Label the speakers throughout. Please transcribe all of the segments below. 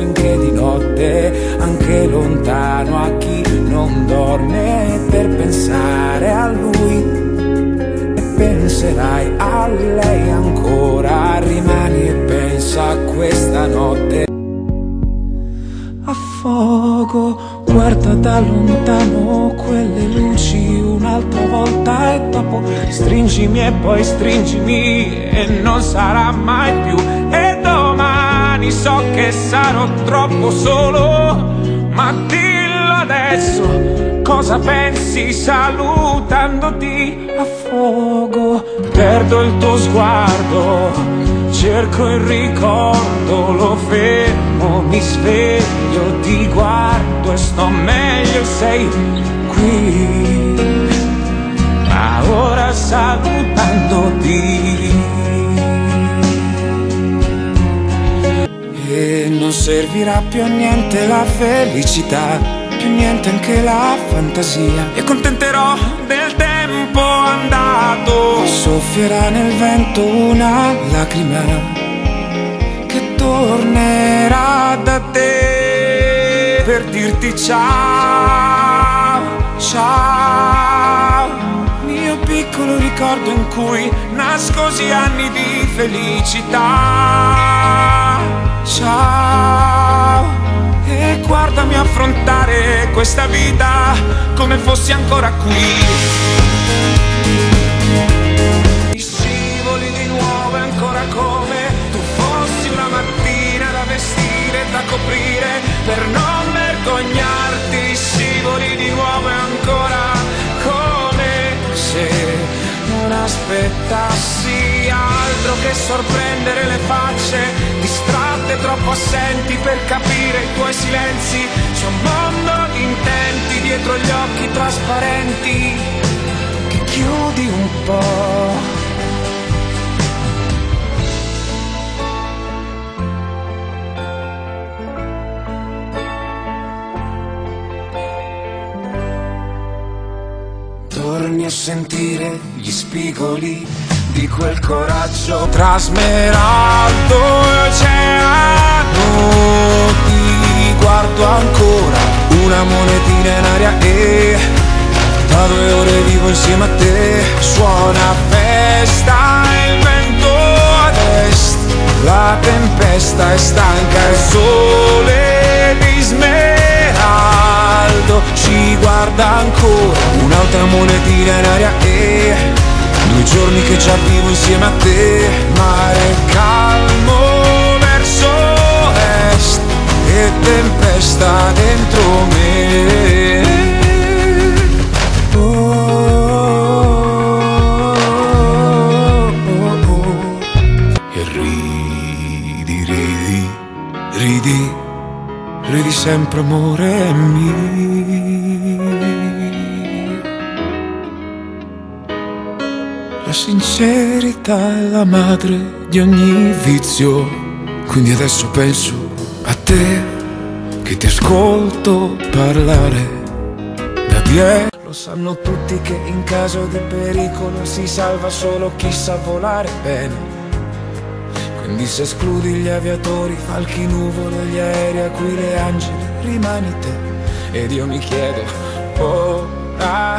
Speaker 1: finché di notte, anche lontano a chi non dorme per pensare a lui. E penserai a lei ancora, rimani e pensa a questa notte. Affogo, guarda da lontano quelle luci un'altra volta e dopo stringimi e poi stringimi e non sarà mai più. So che sarò troppo solo, ma dillo adesso cosa pensi salutandoti a fuoco. Perdo il tuo sguardo cerco il ricordo, lo fermo, mi sveglio, ti guardo e sto meglio, sei qui. Ma ora salutandoti. Non servirà più a niente la felicità, più niente anche la fantasia. E contenterò del tempo andato. Soffierà nel vento una lacrima che tornerà da te per dirti ciao, ciao. Mio piccolo ricordo in cui nascosi anni di felicità. Questa vita come fossi ancora qui. Scivoli di nuovo ancora come tu fossi una mattina da vestire da coprire per non vergognarti. Scivoli di nuovo ancora come se non aspettassi altro che sorprendere le facce troppo assenti per capire i tuoi silenzi. C'è un mondo di intenti dietro gli occhi trasparenti che chiudi un po'. Torni a sentire gli spigoli di quel coraggio. Tra smeraldo e oceano ti guardo ancora. Una monetina in aria e da due ore vivo insieme a te. Suona festa il vento ad est. La tempesta è stanca il sole di smeraldo ci guarda ancora. Un'altra monetina in aria e Due giorni che già vivo insieme a te, mare calmo verso est e tempesta dentro me. Ridi sempre amore mio. La sincerità è la madre di ogni vizio, quindi adesso penso a te che ti ascolto parlare da dietro. Lo sanno tutti che in caso di pericolo si salva solo chi sa volare bene. Quindi se escludi gli aviatori, falchi nuvole, gli aerei a cui le angeli, rimani te. Ed io mi chiedo, oh, ah,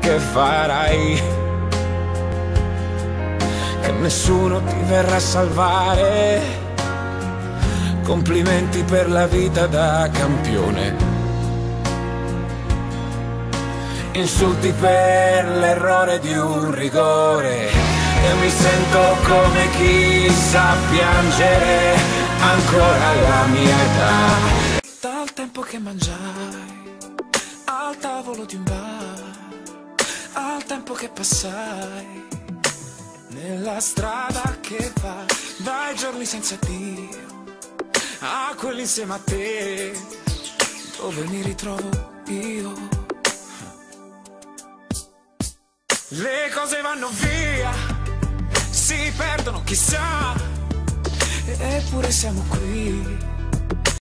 Speaker 1: che farai? Che nessuno ti verrà a salvare. Complimenti per la vita da campione. Insulti per l'errore di un rigore. E mi sento come chi sa piangere ancora alla mia età. Dal tempo che mangiai al tavolo di un bar, al tempo che passai nella strada che va dai giorni senza Dio a quelli insieme a te dove mi ritrovo io. Le cose vanno via si perdono chissà eppure siamo qui